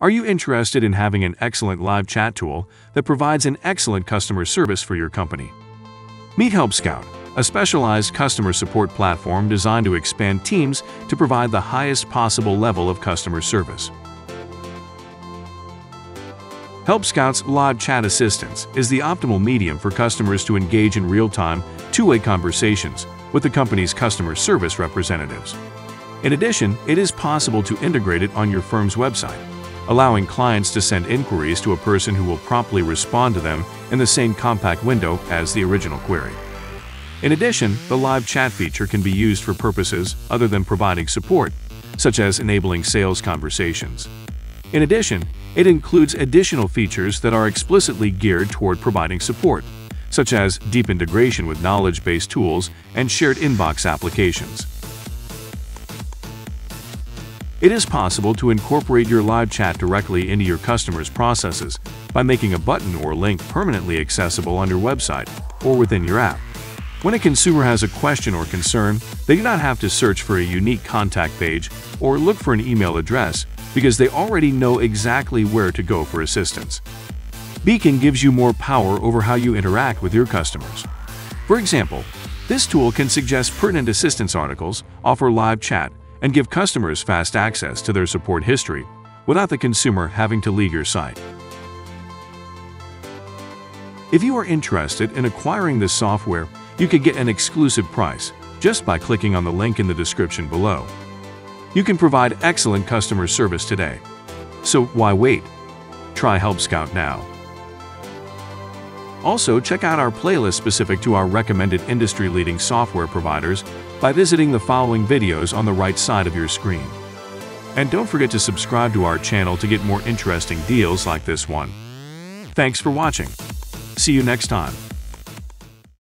Are you interested in having an excellent live chat tool that provides an excellent customer service for your company? Meet Help Scout, a specialized customer support platform designed to expand teams to provide the highest possible level of customer service. Help Scout's live chat assistance is the optimal medium for customers to engage in real-time, two-way conversations with the company's customer service representatives. In addition, it is possible to integrate it on your firm's website, allowing clients to send inquiries to a person who will promptly respond to them in the same compact window as the original query. In addition, the live chat feature can be used for purposes other than providing support, such as enabling sales conversations. In addition, it includes additional features that are explicitly geared toward providing support, such as deep integration with knowledge-based tools and shared inbox applications. It is possible to incorporate your live chat directly into your customers' processes by making a button or link permanently accessible on your website or within your app. When a consumer has a question or concern, they do not have to search for a unique contact page or look for an email address because they already know exactly where to go for assistance. Beacon gives you more power over how you interact with your customers. For example, this tool can suggest pertinent assistance articles, offer live chat, and give customers fast access to their support history without the consumer having to leave your site. If you are interested in acquiring this software, you can get an exclusive price just by clicking on the link in the description below. You can provide excellent customer service today. So why wait? Try Help Scout now. Also, check out our playlist specific to our recommended industry-leading software providers by visiting the following videos on the right side of your screen. And don't forget to subscribe to our channel to get more interesting deals like this one. Thanks for watching. See you next time.